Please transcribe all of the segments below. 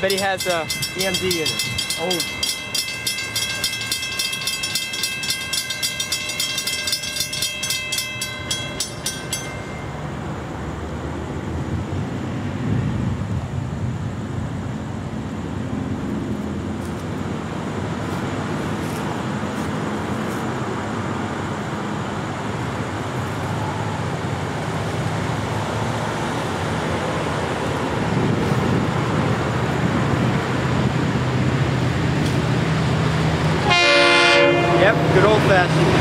Bet he has uh, a EMD in it. Oh. fast.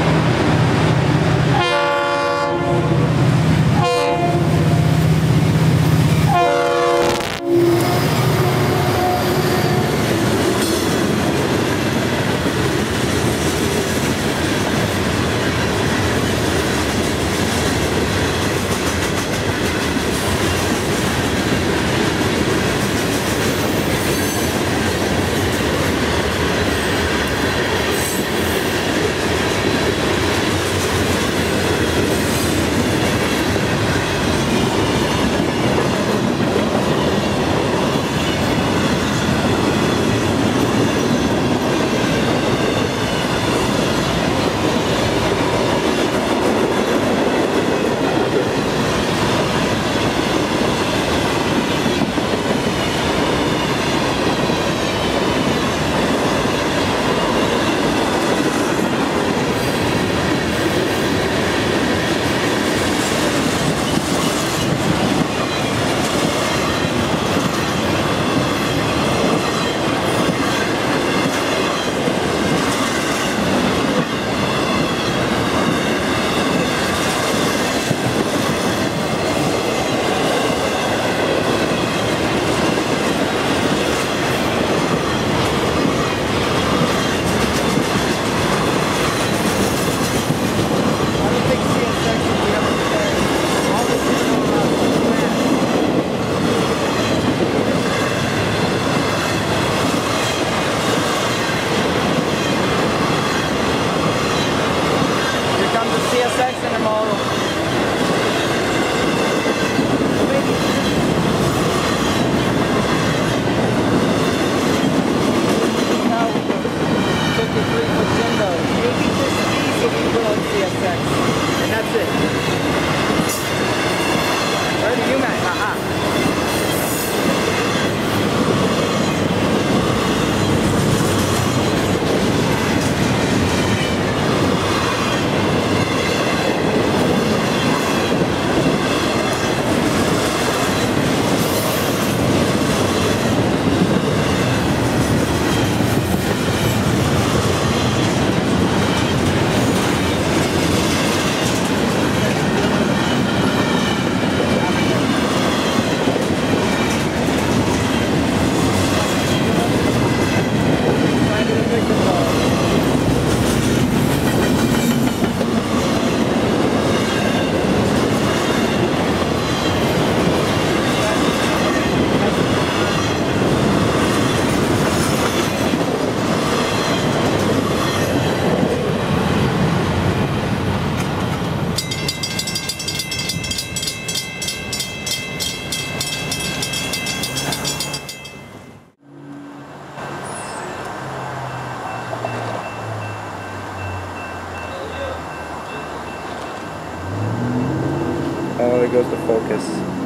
goes to focus.